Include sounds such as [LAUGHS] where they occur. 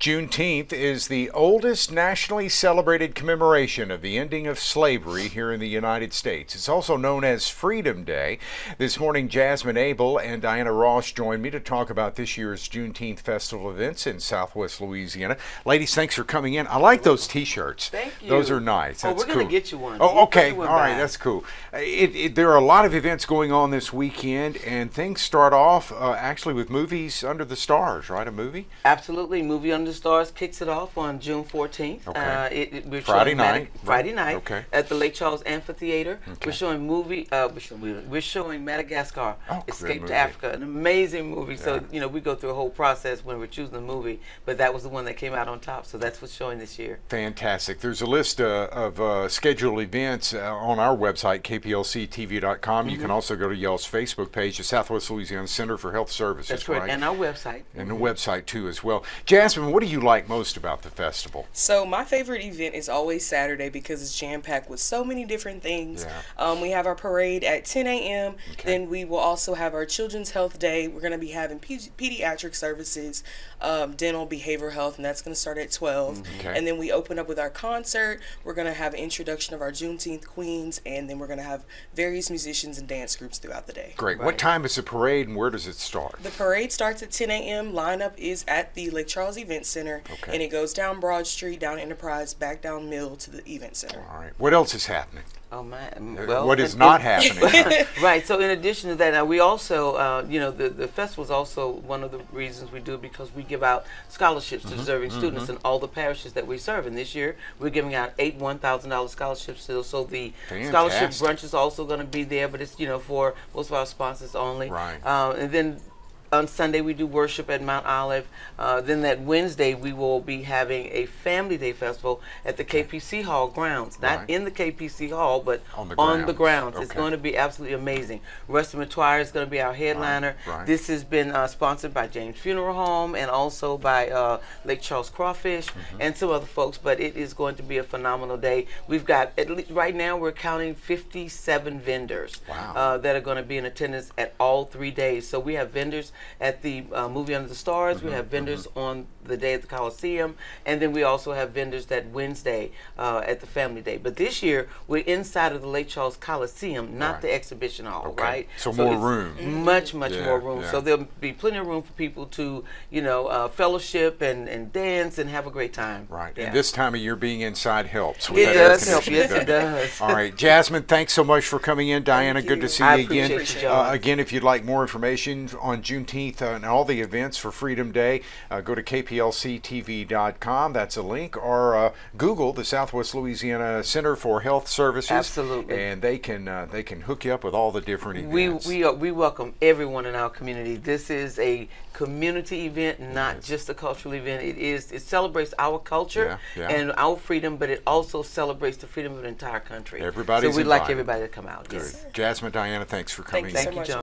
Juneteenth is the oldest nationally celebrated commemoration of the ending of slavery here in the United States. It's also known as Freedom Day. This morning, Jasmine Abel and Diana Ross joined me to talk about this year's Juneteenth festival events in Southwest Louisiana. Ladies, thanks for coming in. I like those T-shirts. Thank you. Those are nice. Oh, That's we're gonna get you one. Oh, okay. All right, back. that's cool. It, it, there are a lot of events going on this weekend, and things start off uh, actually with movies under the stars, right? A movie. Absolutely. Movie Under the Stars kicks it off on June 14th. Okay. Uh, it, it- we're Friday showing night, Friday night Okay. at the Lake Charles Amphitheater. Okay. We're showing movie. Uh, we're, showing, we're showing Madagascar, Oh, Escape to Africa, an amazing movie. Yeah. So you know we go through a whole process when we're choosing the movie, but that was the one that came out on top. So that's what's showing this year. Fantastic. There's a list uh, of uh, scheduled events uh, on our website, kplctv.com. You Mm-hmm. can also go to Yale's Facebook page, the Southwest Louisiana Center for Health Services, That's correct. right? And our website. and the website too as well. Jasmine, what do you like most about the festival? So my favorite event is always Saturday because it's jam packed with so many different things. Yeah. Um, we have our parade at 10 a.m. Okay. Then we will also have our Children's Health Day. We're going to be having pe- pediatric services, um, dental, behavioral health, and that's going to start at 12. Mm-hmm. Okay. And then we open up with our concert. We're going to have an introduction of our Juneteenth Queens, and then we're going to have various musicians and dance groups throughout the day. Great. What time is the parade and where does it start? The parade starts at 10 a.m. Lineup is at the Lake Charles Event Center, Okay. and it goes down Broad Street, down Enterprise, back down Mill to the Event Center. All right. What else is happening? Oh man. Uh, Well, what is not and- happening? [LAUGHS] right. So in addition to that, now we also, uh, you know, the the festival is also one of the reasons we do because we give out scholarships Mm-hmm. to deserving students in all the parishes that we serve. And this year we're giving out eight one thousand dollars scholarships. So, so the scholarship brunch is also going to be there, but it's you know for most of our sponsors only. Right. Uh, and then on Sunday we do worship at Mount Olive. Uh, then that Wednesday we will be having a Family Day festival at the KPC Hall grounds, not Right. in the KPC Hall, but On the on the grounds. grounds. It's going to be absolutely amazing. Rusty Metoyer is going to be our headliner. right. This has been uh, sponsored by James Funeral Home and also by uh, Lake Charles Crawfish Mm-hmm. and some other folks. But it is going to be a phenomenal day. We've got at least right now we're counting 57 vendors Wow. uh, that are going to be in attendance at all three days. So we have vendors at the uh, movie Under the Stars. Mm-hmm, we uh-huh, have vendors mm-hmm. on the day at the Coliseum, and then we also have vendors that Wednesday uh, at the Family Day. But this year we're inside of the Lake Charles Coliseum, not right. the exhibition hall, okay. right? So, so more room, much much yeah, more room. Yeah. So there'll be plenty of room for people to you know uh, fellowship and, and dance and have a great time. Right, yeah. and this time of year being inside helps. It does help. Yes, it does. [LAUGHS] All right, Jasmine, thanks so much for coming in. Diana, good to see you, you again. Uh, again, if you'd like more information on June uh, and all the events for Freedom Day, uh, go to kplctv.com. That's a link. Or uh, Google the Southwest Louisiana Center for Health Services. Absolutely. And they can they can hook you up with all the different events. We, we, we welcome everyone in our community. This is a community event, not yes. just a cultural event. It is it celebrates our culture yeah, yeah. and our freedom, but it also celebrates the freedom of the entire country. Everybody, so we'd invited. like everybody to come out. Yes. Jasmine, Diana, thanks for coming. Thank you, so much. John.